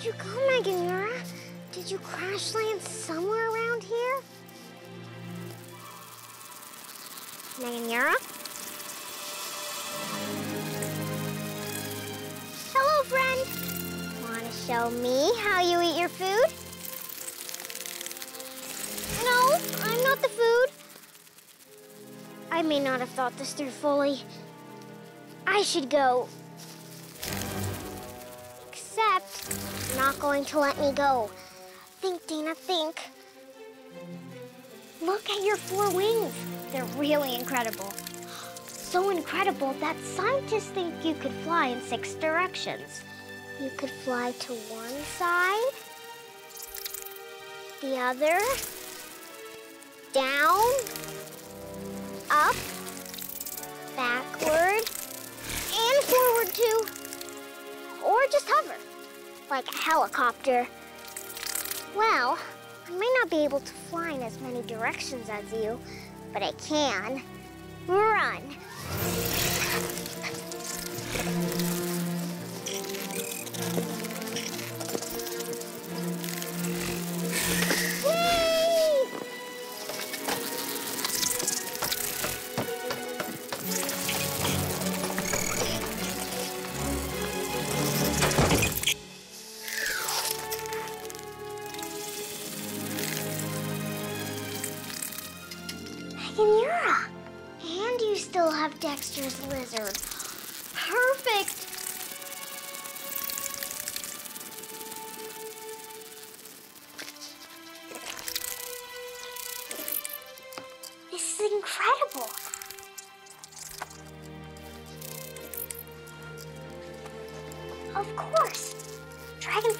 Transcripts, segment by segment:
did you go, Meganeura? Did you crash land somewhere around here? Meganeura? Hello, friend. Want to show me how you eat your food? No, I'm not the food. I may not have thought this through fully. I should go. Not going to let me go. Think, Dana, think. Look at your four wings. They're really incredible. So incredible that scientists think you could fly in six directions. You could fly to one side, the other, down, up, like a helicopter. Well, I may not be able to fly in as many directions as you, but I can run.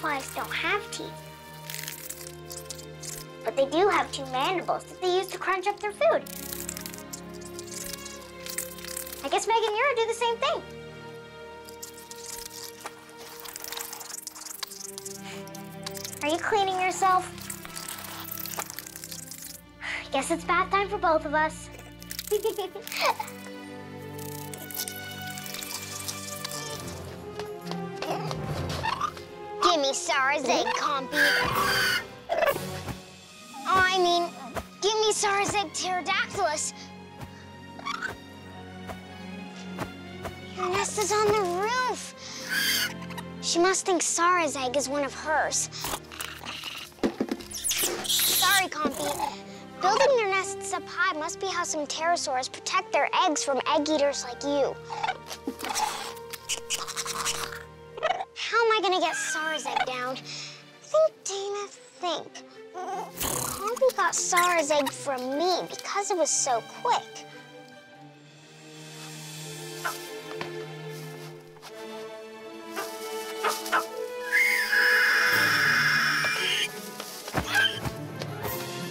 Dragonflies don't have teeth. But they do have two mandibles that they use to crunch up their food. I guess Meganeura do the same thing. Are you cleaning yourself? Guess it's bath time for both of us. me Sarah's egg, Compy. I mean, give me Sarah's egg, Pterodactylus. Your nest is on the roof. She must think Sarah's egg is one of hers. Sorry, Compy. Building their nests up high must be how some pterosaurs protect their eggs from egg eaters like you. Got Sarah's egg from me because it was so quick.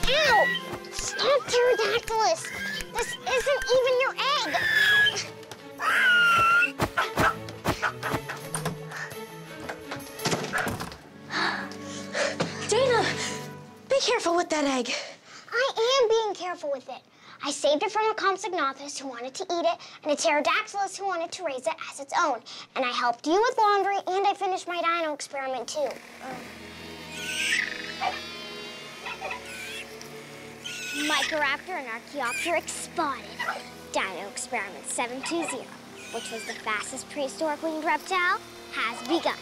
Ow! Stop, Pterodactylus! This isn't even your egg! Careful with that egg. I am being careful with it. I saved it from a Compsognathus who wanted to eat it and a Pterodactylus who wanted to raise it as its own. And I helped you with laundry and I finished my dino experiment too. Microraptor and Archaeopteryx spotted. Dino experiment 720, which was the fastest prehistoric winged reptile, has begun.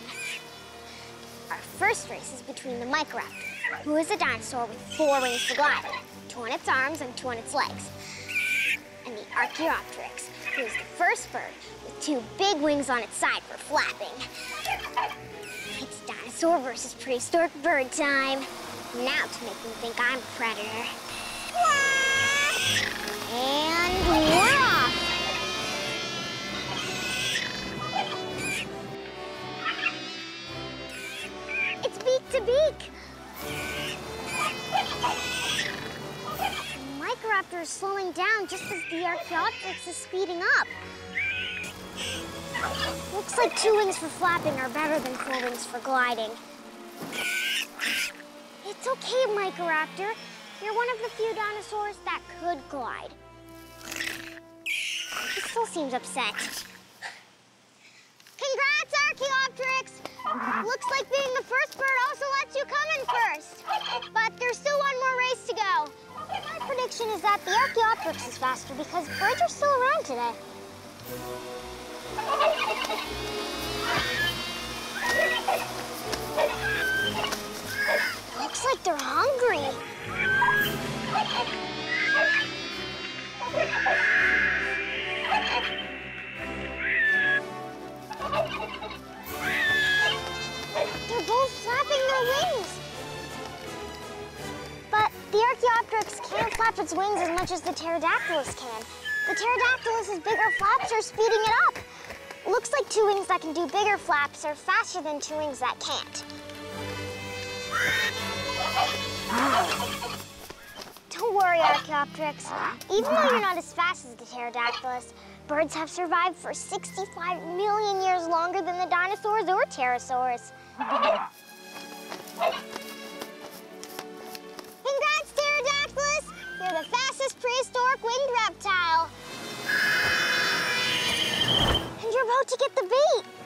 Our first race is between the Microraptor, who is a dinosaur with four wings for gliding, two on its arms and two on its legs, and the Archaeopteryx, who is the first bird with two big wings on its side for flapping. It's dinosaur versus prehistoric bird time. Now to make them think I'm a predator. And we're off! It's beak to beak! Microraptor is slowing down just as the Archaeopteryx is speeding up. Looks like two wings for flapping are better than four wings for gliding. It's okay, Microraptor. You're one of the few dinosaurs that could glide. He still seems upset. Congrats, Archaeopteryx! Looks like being the first bird also lets you come in first. But there's still one more race to go. My prediction is that the Archaeopteryx is faster because birds are still around today. Looks like they're hungry. Much as the Pterodactylus can. The Pterodactylus' is bigger flaps are speeding it up. Looks like two wings that can do bigger flaps are faster than two wings that can't. Don't worry, Archaeopteryx. Even though you're not as fast as the Pterodactylus, birds have survived for 65 million years longer than the dinosaurs or pterosaurs. Prehistoric winged reptile. And you're about to get the bait.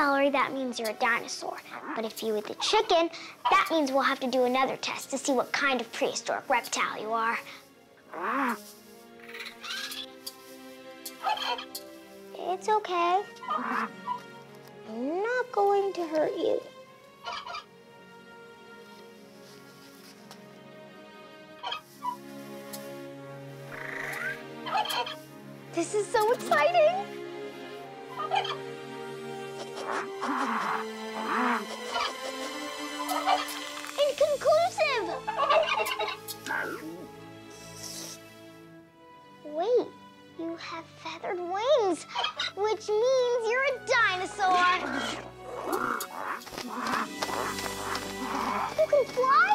Celery, that means you're a dinosaur. But if you eat the chicken, that means we'll have to do another test to see what kind of prehistoric reptile you are. It's okay. I'm not going to hurt you. This is so exciting. Inconclusive. Wait, you have feathered wings, which means you're a dinosaur. You can fly?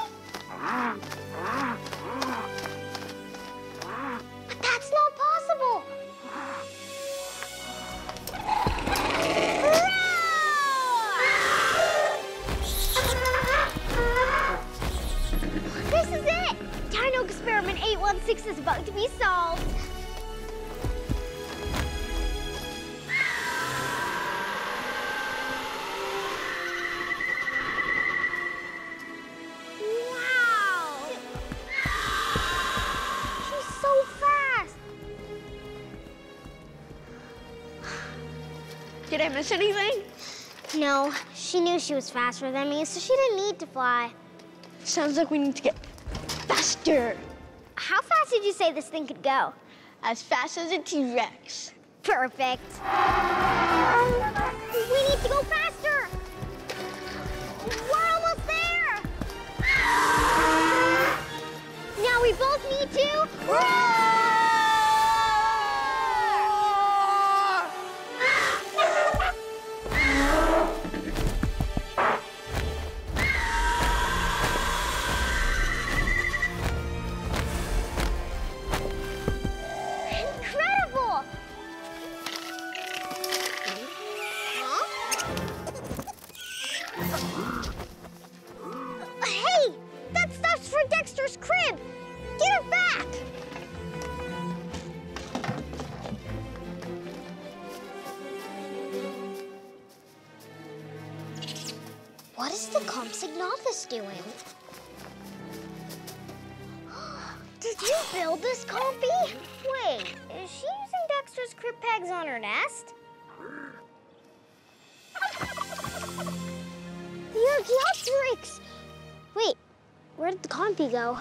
Did I miss anything? No, she knew she was faster than me, so she didn't need to fly. Sounds like we need to get faster. How fast did you say this thing could go? As fast as a T-Rex. Perfect. We need to go faster. We're almost there. Ah! Now we both need to roar. Compsognathus doing? Did you build this, Compy? Wait, is she using Dexter's crib pegs on her nest? The Archaeopteryx! Wait, where did the Compy go?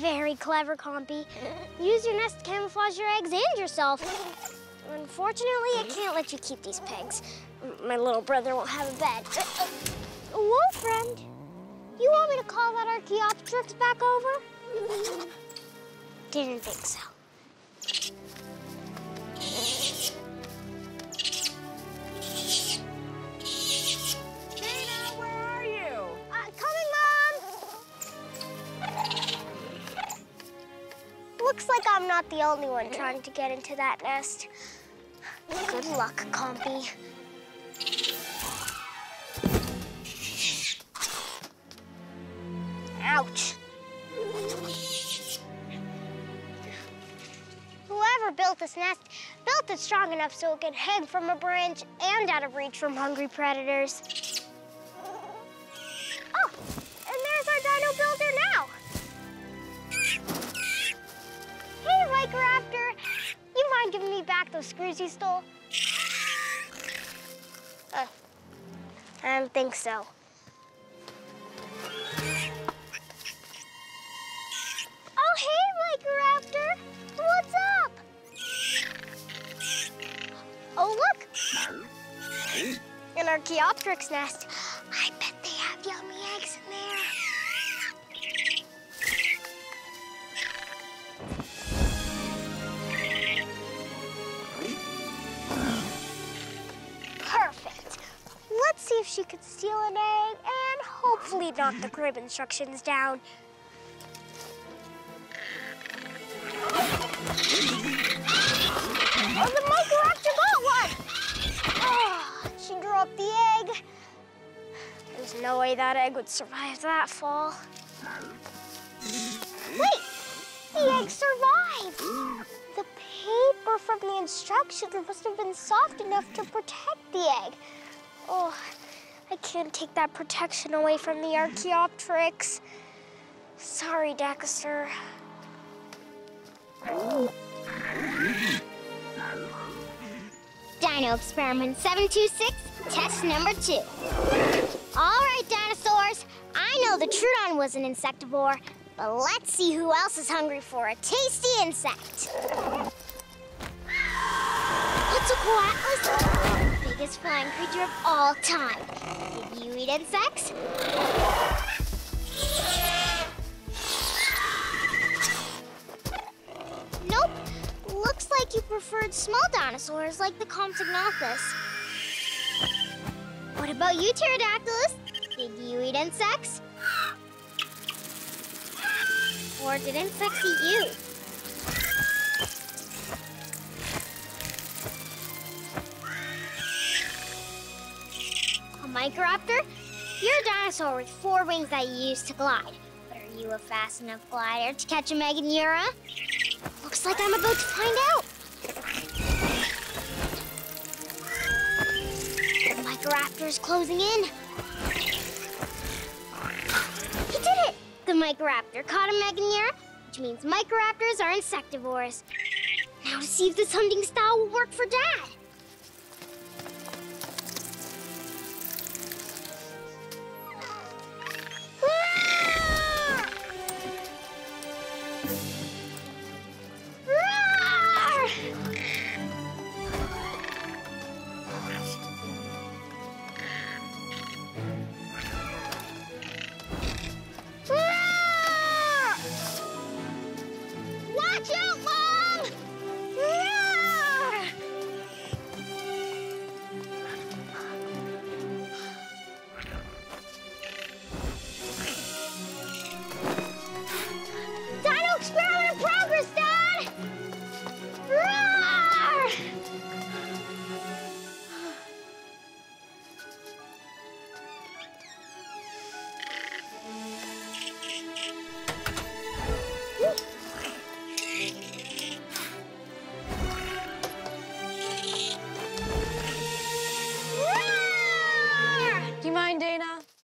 Very clever, Compy. Use your nest to camouflage your eggs and yourself. Unfortunately, I can't let you keep these pegs. M- My little brother won't have a bed. Uh, uh, Whoa, friend. You want me to call that Archaeopteryx back over? Didn't think so. I'm not the only one trying to get into that nest. Good luck, Compy. Ouch. Whoever built this nest built it strong enough so it can hang from a branch and out of reach from hungry predators. You stole? Uh, I don't think so. Oh, hey, Mike Raptor. What's up? Oh, look. An Archaeopteryx nest. She could steal an egg and hopefully knock the crib instructions down. Oh, the Microraptor got one! Oh, ah, she dropped the egg. There's no way that egg would survive that fall. Wait! The egg survived! The paper from the instructions must have been soft enough to protect the egg. Oh, I can't take that protection away from the Archaeopteryx. Sorry, Dexter. Dino Experiment 726, test number two. All right, dinosaurs. I know the Troodon was an insectivore, but let's see who else is hungry for a tasty insect. It's a Quetzalcoatlus, biggest flying creature of all time. Did you eat insects? Nope. Looks like you preferred small dinosaurs like the Compsognathus. What about you, Pterodactylus? Did you eat insects? Or did insects eat you? Microraptor? You're a dinosaur with four wings that you use to glide. But are you a fast enough glider to catch a Meganeura? Looks like I'm about to find out. The Microraptor's closing in. He did it! The Microraptor caught a Meganeura, which means Microraptors are insectivores. Now to see if this hunting style will work for Dad.